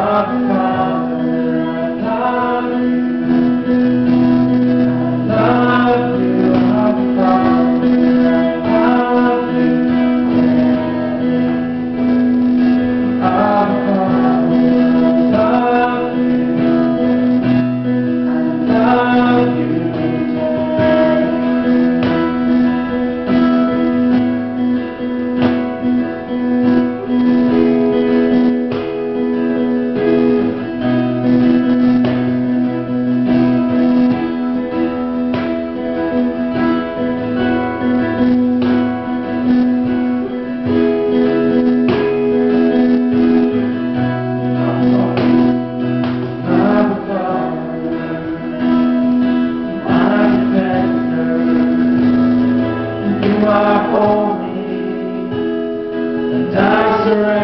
Santa are holy, and I surrender.